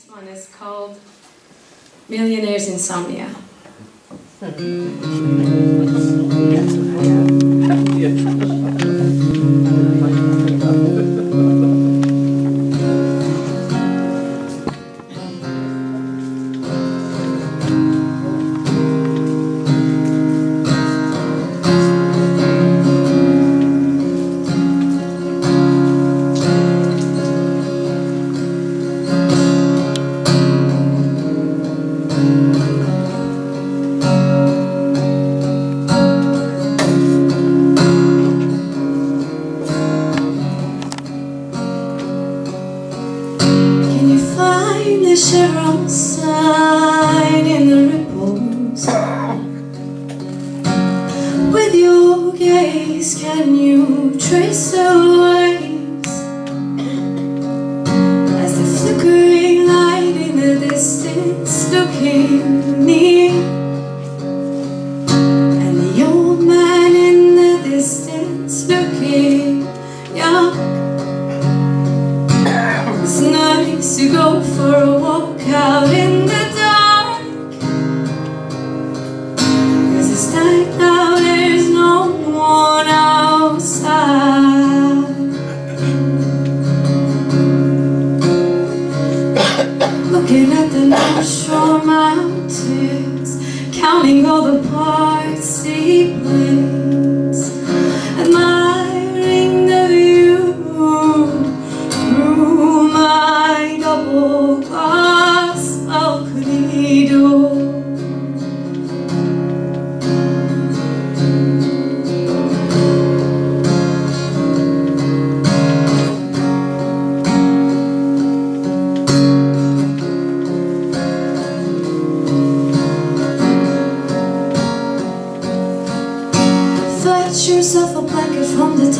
next one is called Millionaire's Insomnia. Hmm. Chevron sign in the ripples? With your gaze, can you trace the lines? As the flickering light in the distance looking near And the old man in the distance looking to go for a walk out in the dark. Cause it's night now, there's no one outside. Looking at the North Shore mountains Counting all the parts, he seaplanes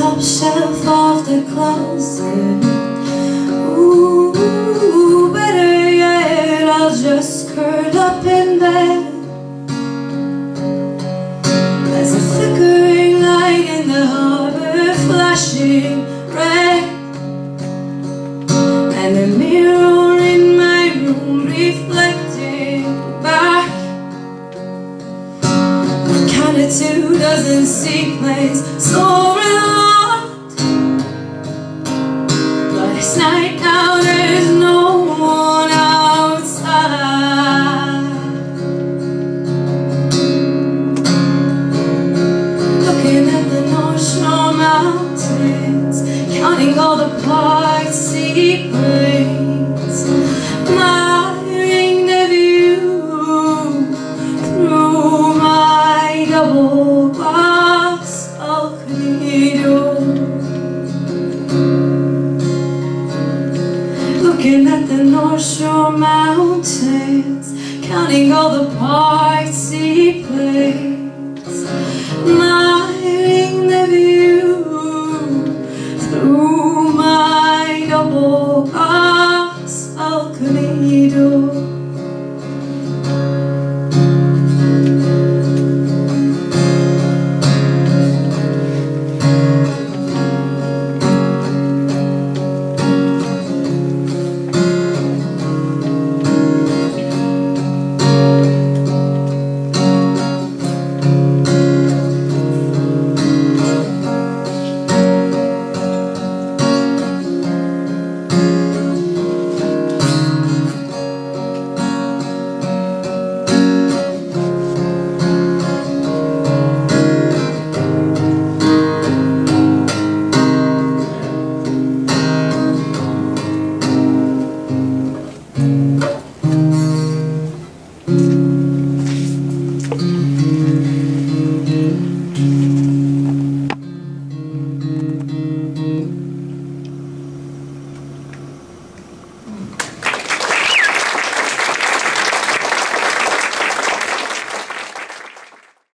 top shelf of the closet. Ooh, better yet, I'll just curl up in bed. As the flickering light in the harbor flashing red, and the mirror Counted two dozen seaplanes soaring North Shore mountains, counting all the parts, seaplanes. My